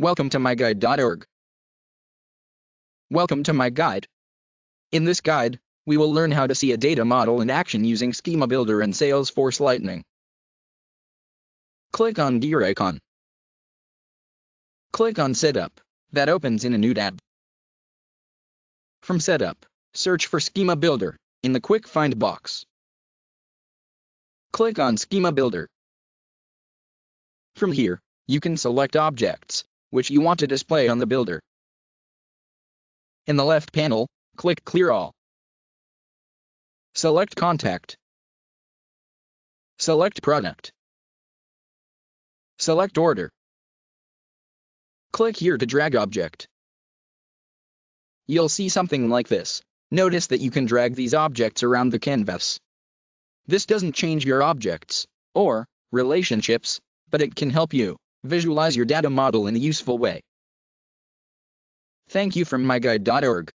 Welcome to myguide.org. Welcome to my guide. In this guide, we will learn how to see a data model in action using Schema Builder and Salesforce Lightning. Click on Gear icon. Click on Setup. That opens in a new tab. From Setup, search for Schema Builder in the Quick Find box. Click on Schema Builder. From here, you can select objects, which you want to display on the builder. In the left panel, click Clear All. Select Contact. Select Product. Select Order. Click here to drag object. You'll see something like this. Notice that you can drag these objects around the canvas. This doesn't change your objects, or relationships, but it can help you visualize your data model in a useful way. Thank you from myguide.org.